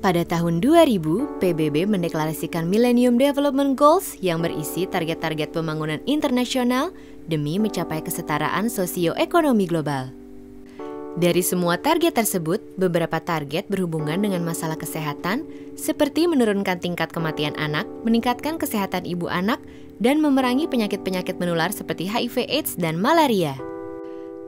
Pada tahun 2000, PBB mendeklarasikan Millennium Development Goals yang berisi target-target pembangunan internasional demi mencapai kesetaraan sosioekonomi global. Dari semua target tersebut, beberapa target berhubungan dengan masalah kesehatan, seperti menurunkan tingkat kematian anak, meningkatkan kesehatan ibu anak, dan memerangi penyakit-penyakit menular seperti HIV/AIDS dan malaria.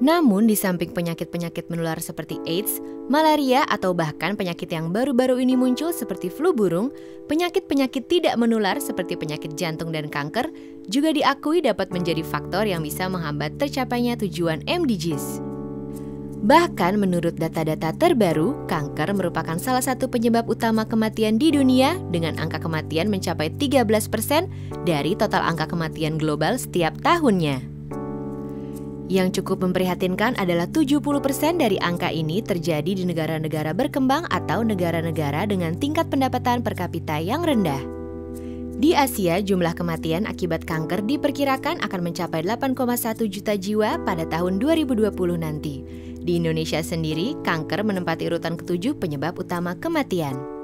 Namun, di samping penyakit-penyakit menular seperti AIDS, malaria, atau bahkan penyakit yang baru-baru ini muncul seperti flu burung, penyakit-penyakit tidak menular seperti penyakit jantung dan kanker juga diakui dapat menjadi faktor yang bisa menghambat tercapainya tujuan MDGs. Bahkan menurut data-data terbaru, kanker merupakan salah satu penyebab utama kematian di dunia dengan angka kematian mencapai 13% dari total angka kematian global setiap tahunnya. Yang cukup memprihatinkan adalah 70% dari angka ini terjadi di negara-negara berkembang atau negara-negara dengan tingkat pendapatan per kapita yang rendah. Di Asia, jumlah kematian akibat kanker diperkirakan akan mencapai 8,1 juta jiwa pada tahun 2020 nanti. Di Indonesia sendiri, kanker menempati urutan ketujuh penyebab utama kematian.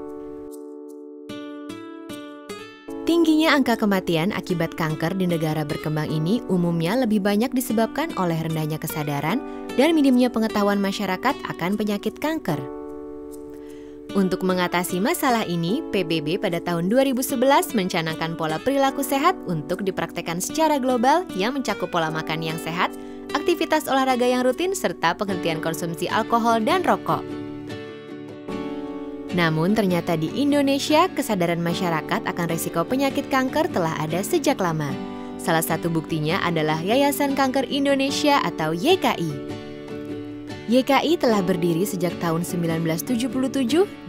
Tingginya angka kematian akibat kanker di negara berkembang ini umumnya lebih banyak disebabkan oleh rendahnya kesadaran dan minimnya pengetahuan masyarakat akan penyakit kanker. Untuk mengatasi masalah ini, PBB pada tahun 2011 mencanangkan pola perilaku sehat untuk dipraktekkan secara global yang mencakup pola makan yang sehat, aktivitas olahraga yang rutin, serta penghentian konsumsi alkohol dan rokok. Namun ternyata di Indonesia kesadaran masyarakat akan risiko penyakit kanker telah ada sejak lama. Salah satu buktinya adalah Yayasan Kanker Indonesia atau YKI. YKI telah berdiri sejak tahun 1977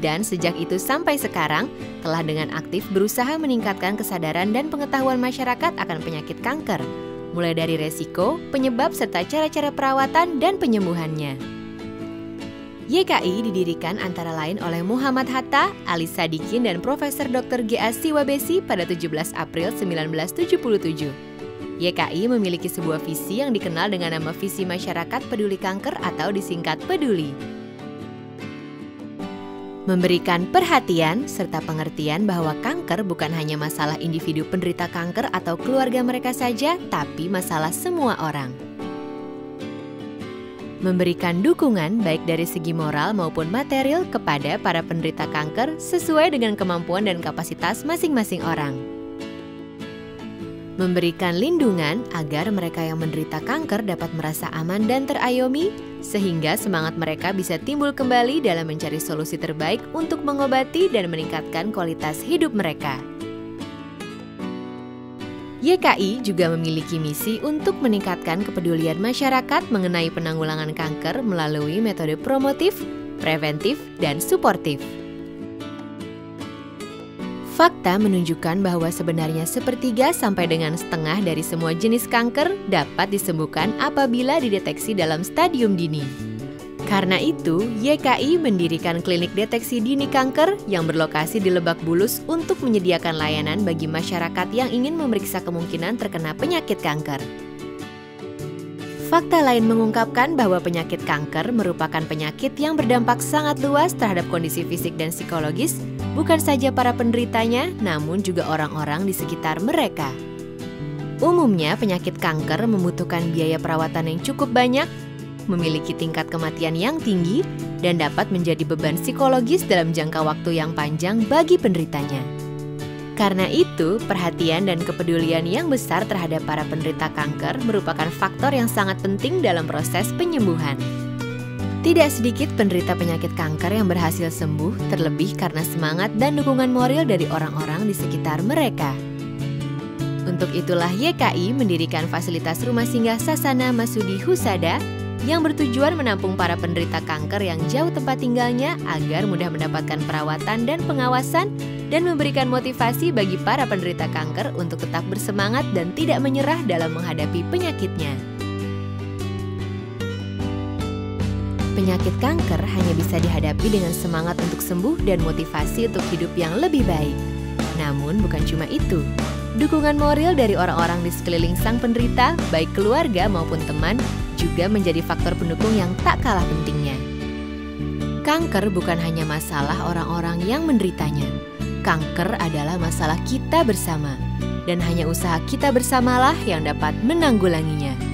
dan sejak itu sampai sekarang telah dengan aktif berusaha meningkatkan kesadaran dan pengetahuan masyarakat akan penyakit kanker, mulai dari resiko, penyebab serta cara-cara perawatan dan penyembuhannya. YKI didirikan antara lain oleh Muhammad Hatta, Ali Sadikin, dan Profesor Dr. G.A. Siwabesi pada 17 April 1977. YKI memiliki sebuah visi yang dikenal dengan nama Visi Masyarakat Peduli Kanker atau disingkat PEDULI. Memberikan perhatian serta pengertian bahwa kanker bukan hanya masalah individu penderita kanker atau keluarga mereka saja, tapi masalah semua orang memberikan dukungan baik dari segi moral maupun material kepada para penderita kanker sesuai dengan kemampuan dan kapasitas masing-masing orang. Memberikan lindungan agar mereka yang menderita kanker dapat merasa aman dan terayomi, sehingga semangat mereka bisa timbul kembali dalam mencari solusi terbaik untuk mengobati dan meningkatkan kualitas hidup mereka. YKI juga memiliki misi untuk meningkatkan kepedulian masyarakat mengenai penanggulangan kanker melalui metode promotif, preventif, dan suportif. Fakta menunjukkan bahwa sebenarnya sepertiga sampai dengan setengah dari semua jenis kanker dapat disembuhkan apabila dideteksi dalam stadium dini. Karena itu, YKI mendirikan klinik deteksi dini kanker yang berlokasi di Lebak Bulus untuk menyediakan layanan bagi masyarakat yang ingin memeriksa kemungkinan terkena penyakit kanker. Fakta lain mengungkapkan bahwa penyakit kanker merupakan penyakit yang berdampak sangat luas terhadap kondisi fisik dan psikologis, bukan saja para penderitanya, namun juga orang-orang di sekitar mereka. Umumnya, penyakit kanker membutuhkan biaya perawatan yang cukup banyak memiliki tingkat kematian yang tinggi dan dapat menjadi beban psikologis dalam jangka waktu yang panjang bagi penderitanya. Karena itu, perhatian dan kepedulian yang besar terhadap para penderita kanker merupakan faktor yang sangat penting dalam proses penyembuhan. Tidak sedikit penderita penyakit kanker yang berhasil sembuh, terlebih karena semangat dan dukungan moral dari orang-orang di sekitar mereka. Untuk itulah YKI mendirikan fasilitas rumah singgah Sasana Masudi Husada yang bertujuan menampung para penderita kanker yang jauh tempat tinggalnya agar mudah mendapatkan perawatan dan pengawasan dan memberikan motivasi bagi para penderita kanker untuk tetap bersemangat dan tidak menyerah dalam menghadapi penyakitnya. Penyakit kanker hanya bisa dihadapi dengan semangat untuk sembuh dan motivasi untuk hidup yang lebih baik. Namun bukan cuma itu, dukungan moral dari orang-orang di sekeliling sang penderita, baik keluarga maupun teman, juga menjadi faktor pendukung yang tak kalah pentingnya. Kanker bukan hanya masalah orang-orang yang menderitanya. Kanker adalah masalah kita bersama. Dan hanya usaha kita bersamalah yang dapat menanggulanginya.